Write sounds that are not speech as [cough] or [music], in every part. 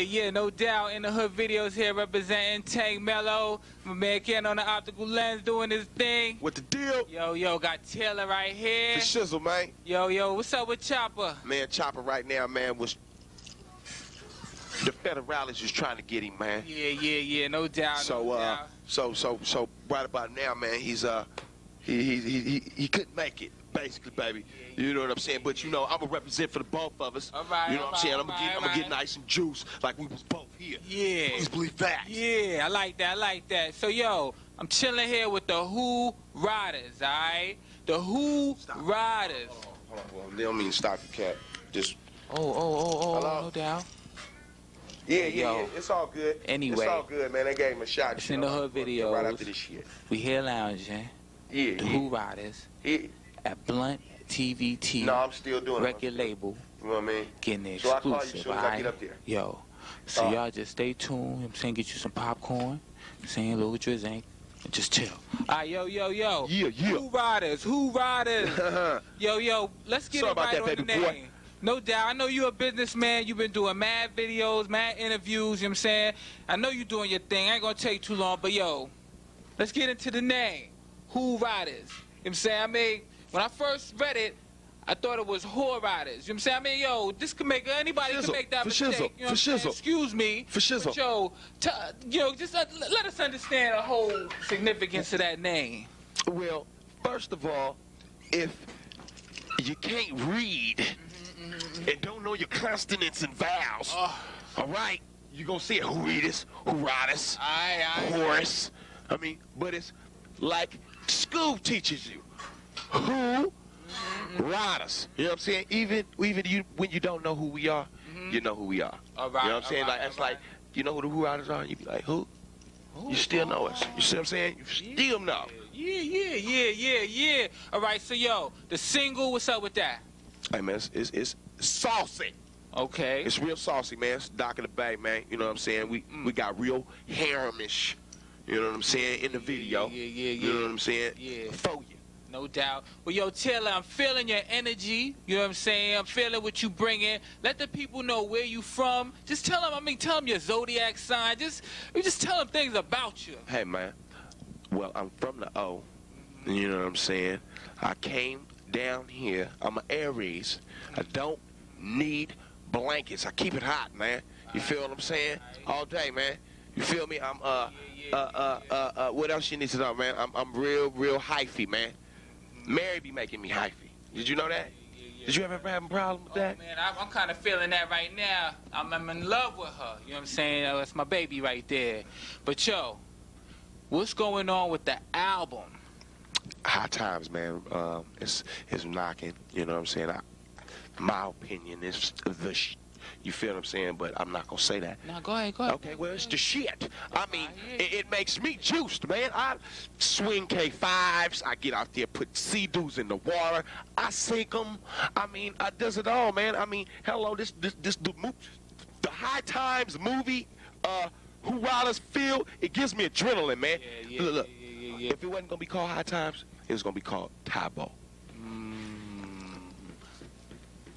Yeah, no doubt. In the hood videos here representing Tank Mello. My man Ken on the optical lens doing his thing. What the deal? Yo, yo, got Taylor right here. The shizzle, man. Yo, yo, what's up with Chopper? Man, Chopper right now, man, was the federalists is trying to get him, man. Yeah, yeah, yeah, no doubt. So, no uh, doubt. so, so, so, right about now, man, he's uh, he he he he, he couldn't make it, basically, baby. You know what I'm saying? But you know, I'm gonna represent for the both of us. All right, you know what I'm saying? I'm gonna all get, I'm gonna get nice and juice like we was both here. Yeah. Please believe that. Yeah, I like that. I like that. So, yo, I'm chilling here with the Who Riders, all right? The Who Riders. Hold on, well, they don't mean stop you, cat. Just Oh, oh, oh, oh, Hello? no doubt. yeah, yeah, Yo. yeah. It's all good. Anyway. it's all good, man. They gave him a shot. It's you in the hood we'll Right after this shit. We here lounging, Yeah, the yeah. WhoRidas, yeah. At Blunt TVT No, I'm still doing record it. label, You know what I mean? getting the So I'll call you exclusive, soon as I get up there. Yo, so Uh. y'all just stay tuned, you know what I'm saying, get you some popcorn, I'm saying, a little drizzling, and just chill. Alright, yo, yo, yo. Yeah, yeah. WhoRidas, Who Riders? [laughs] Yo, yo, let's get Sorry it about right that, on the baby boy. name. No doubt. I know you're a businessman. You've been doing mad videos, mad interviews, you know what I'm saying? I know you're doing your thing. I ain't gonna take too long, but yo, let's get into the name. WhoRidas? You know what I'm saying? I mean, when I first read it, I thought it was whore riders. You know what I'm saying? I mean, yo, this could make anybody Shizzle, can make that for mistake. shizzle, you know what I'm for saying? shizzle. Excuse me. For shizzle. Yo, t- yo, just uh, let us understand the whole significance of that name. Well, first of all, if you can't read and don't know your consonants and vowels, Oh. all right, you gonna see it. Who read this? Who write this? Aye, aye. Chorus. I mean, but it's like school teaches you. Who write us? You know what I'm saying? Even even you when you don't know who we are, mm-hmm. you know who we are. All right, you know what I'm saying? right, like that's right. like you know who the WhoRidas are. You be like who? You still know us. You see what I'm saying? You still know. Yeah, yeah, yeah, yeah, yeah. All right, so yo, the single, what's up with that? Hey man, it's, it's, it's saucy. Okay. It's real saucy, man. It's Doc in the bag, man. You know what I'm saying? We mm. we got real haremish. You know what I'm saying? In the video. Yeah, yeah, yeah. You know yeah. what I'm saying? Yeah. For you. No doubt. Well, yo, Taylor, I'm feeling your energy. You know what I'm saying? I'm feeling what you bringing. Let the people know where you from. Just tell them, I mean, tell them your zodiac sign. Just, just tell them things about you. Hey man. Well, I'm from the O. You know what I'm saying? I came down here. I'm an Aries. I don't need blankets. I keep it hot, man. You feel what I'm saying? All day, man. You feel me? I'm uh uh uh uh, uh what else you need to know, man? I'm I'm real real hyphy, man. Mary be making me hyphy. Did you know that? Did you ever have a problem with Oh, that? man, I'm, I'm kind of feeling that right now. I'm, I'm in love with her. You know what I'm saying? Uh, That's my baby right there. But yo, what's going on with the album? High times, man. Um, it's it's knocking. You know what I'm saying? I, my opinion is the. You feel what I'm saying? But I'm not gonna say that. Now go ahead, go ahead. Okay, well it's the shit. I mean, it, it makes me juiced, man. I swing K5s. I get out there, put Sea-Doos in the water. I sink them. I mean, I does it all, man. I mean, hello, this this this the, the High Times movie. Uh, who Riders feel? It gives me adrenaline, man. Yeah, yeah, look, look. yeah. If it wasn't gonna be called High Times, it was gonna be called Tybo.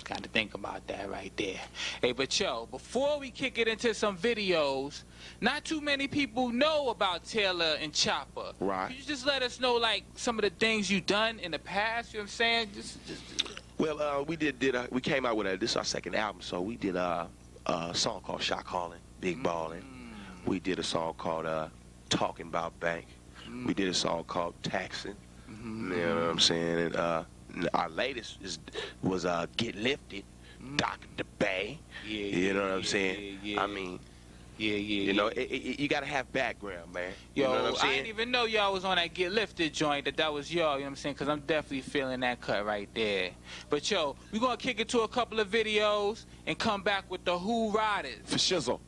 Got to think about that right there. Hey, but yo, before we kick it into some videos, not too many people know about Taylor and Chopper. Right. Could you just let us know, like, some of the things you've done in the past? You know what I'm saying? Just, just Well, uh, we did did uh, we came out with a this is our second album, so we did uh, a song called Shot Calling, Big Ballin'. We did a song called uh, Talking About Bank. We did a song called Taxing. You know what I'm saying? And uh, our latest is was uh, Get Lifted, Dr. Bay. Yeah, You know what I'm saying? yeah, yeah. I mean, yeah, yeah. you know, it, it, you got to have background, man. Yo, you know what I'm I didn't even know y'all was on that Get Lifted joint, that that was y'all, you know what I'm saying? Because I'm definitely feeling that cut right there. But yo, we're going to kick it to a couple of videos and come back with the WhoRidas. For shizzle.